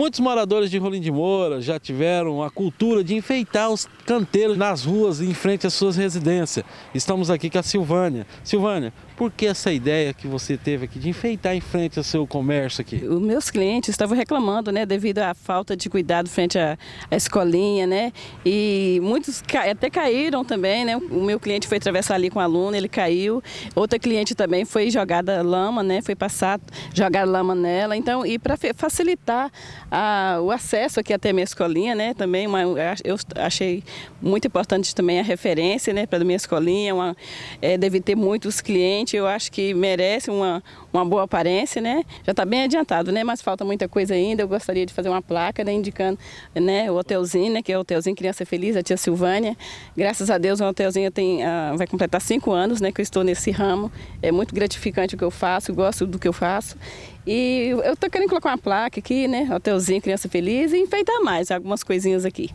Muitos moradores de Rolim de Moura já tiveram a cultura de enfeitar os canteiros nas ruas em frente às suas residências. Estamos aqui com a Silvânia. Silvânia, por que essa ideia que você teve aqui de enfeitar em frente ao seu comércio aqui? Os meus clientes estavam reclamando, né, devido à falta de cuidado frente à, à escolinha, né? E muitos ca... até caíram também, né? O meu cliente foi atravessar ali com o aluno, ele caiu. Outra cliente também foi jogada lama, né? Foi passar, jogar lama nela. Então, e para facilitar a, o acesso aqui até a minha escolinha, né? Também uma, eu achei muito importante também a referência, né, para minha escolinha. Uma, é, deve ter muitos clientes eu acho que merece uma, uma boa aparência, né? Já está bem adiantado, né? Mas falta muita coisa ainda. Eu gostaria de fazer uma placa, né? Indicando, né? O hotelzinho, né? Que é o hotelzinho Criança Feliz, a tia Silvânia. Graças a Deus, o hotelzinho tem, uh, vai completar cinco anos, né? Que eu estou nesse ramo. É muito gratificante o que eu faço, gosto do que eu faço. E eu estou querendo colocar uma placa aqui, né? Hotelzinho Criança Feliz e enfeitar mais algumas coisinhas aqui.